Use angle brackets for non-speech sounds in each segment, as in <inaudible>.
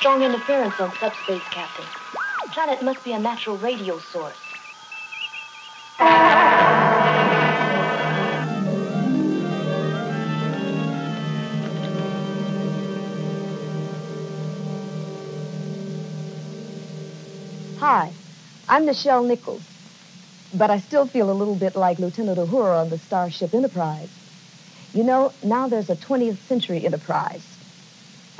strong interference on subspace, Captain. Planet must be a natural radio source. Hi, I'm Nichelle Nichols, but I still feel a little bit like Lieutenant Uhura on the Starship Enterprise. You know, now there's a 20th century Enterprise,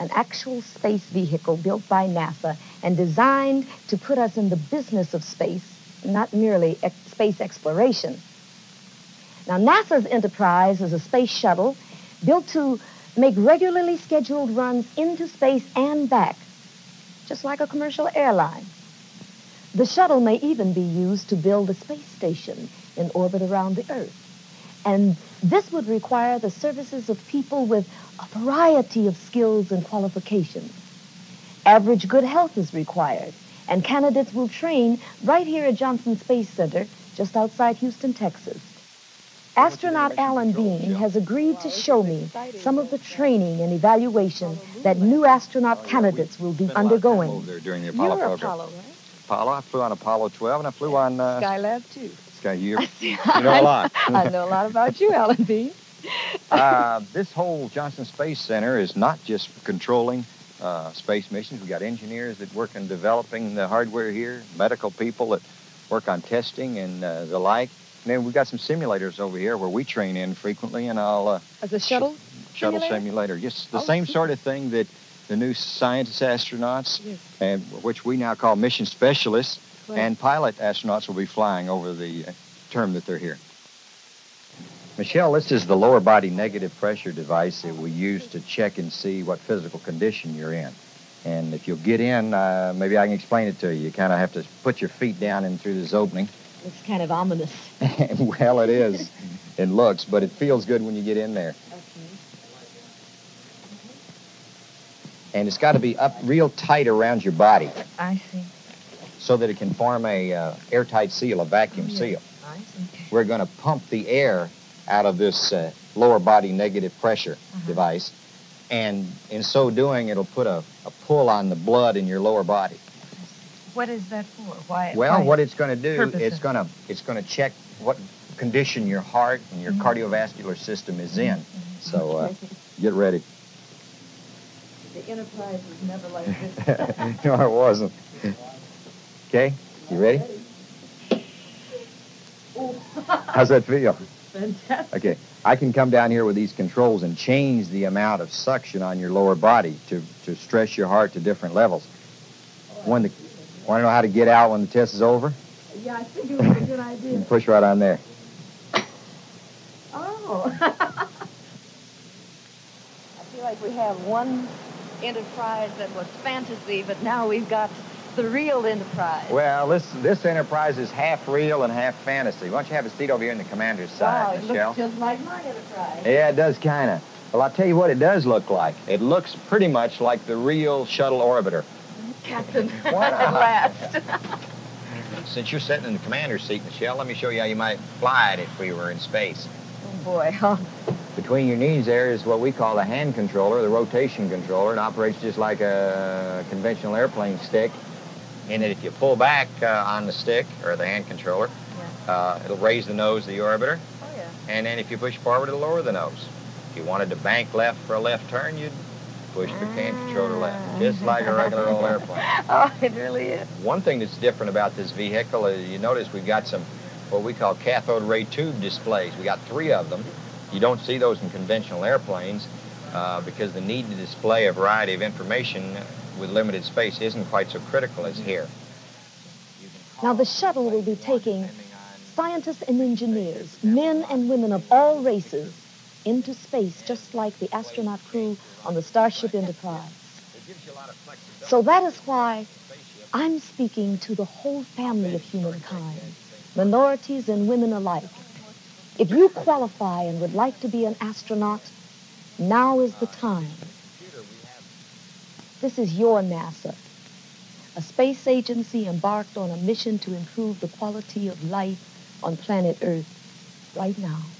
an actual space vehicle built by NASA and designed to put us in the business of space, not merely ex- space exploration. Now, NASA's Enterprise is a space shuttle built to make regularly scheduled runs into space and back, just like a commercial airline. The shuttle may even be used to build a space station in orbit around the Earth. And this would require the services of people with a variety of skills and qualifications. Average good health is required, and candidates will train right here at Johnson Space Center, just outside Houston, Texas. Astronaut Alan Bean has agreed to show me some of the training and evaluation that new astronaut candidates will be undergoing. You're Apollo. Apollo, I flew on Apollo 12 and I flew on uh, Skylab 2. Okay, you, <laughs> you know a lot. <laughs> I know a lot about you, Alan <laughs> B. uh, this whole Johnson Space Center is not just controlling uh, space missions. We got engineers that work in developing the hardware here, medical people that work on testing and uh, the like. And then we've got some simulators over here where we train in frequently, and I'll. Uh, As a shuttle? Sh- shuttle simulator. Yes, the oh, same sort of thing that the new scientist astronauts, yes. and which we now call mission specialists, Right. and pilot astronauts will be flying over the uh, term that they're here. Nichelle, this is the lower body negative pressure device that we use to check and see what physical condition you're in. And if you'll get in, uh, maybe I can explain it to you. You kind of have to put your feet down in through this opening. It's kind of ominous. <laughs> well, it is <laughs> in looks, but it feels good when you get in there. Okay. And it's got to be up real tight around your body I see. So that it can form a uh, airtight seal, a vacuum Oh, yeah. seal. I see. We're going to pump the air out of this uh, lower body negative pressure Uh-huh. device, and in so doing, it'll put a, a pull on the blood in your lower body. What is that for? Why? Well, why- what it's going to do, purpose it's going to it's going to check what condition your heart and your Mhm. cardiovascular system is in. Mhm. So uh, get ready. The Enterprise was never like this. <laughs> no, it wasn't. <laughs> Okay, you ready? How's that feel? Fantastic. Okay, I can come down here with these controls and change the amount of suction on your lower body to, to stress your heart to different levels. When the, want to know how to get out when the test is over? Yeah, I think it was a good You idea. <laughs> push right on there. Oh. <laughs> I feel like we have one Enterprise that was fantasy, but now we've got the real Enterprise. Well, this this enterprise is half real and half fantasy. Why don't you have a seat over here in the commander's wow, side, it Nichelle? looks just like my Enterprise. Yeah, it does kind of. Well, I'll tell you what it does look like. It looks pretty much like the real shuttle orbiter. Captain, <laughs> Why at last. <laughs> Since you're sitting in the commander's seat, Nichelle, let me show you how you might fly it if we were in space. oh boy, <laughs> huh? Between your knees there is what we call the hand controller, the rotation controller. It operates just like a conventional airplane stick. In that if you pull back uh, on the stick, or the hand controller, uh, it'll raise the nose of the orbiter. Oh yeah. And then if you push forward, it'll lower the nose. If you wanted to bank left for a left turn, you'd push the hand controller left, just like a regular old <laughs> airplane. Oh, it really is. One thing that's different about this vehicle is you notice we've got some what we call cathode ray tube displays. We got three of them. You don't see those in conventional airplanes uh, because the need to display a variety of information with limited space isn't quite so critical as here. Now, the shuttle will be taking scientists and engineers, men and women of all races, into space, just like the astronaut crew on the Starship Enterprise. So that is why I'm speaking to the whole family of humankind, minorities and women alike. If you qualify and would like to be an astronaut, now is the time. This is your NASA, a space agency embarked on a mission to improve the quality of life on planet Earth right now.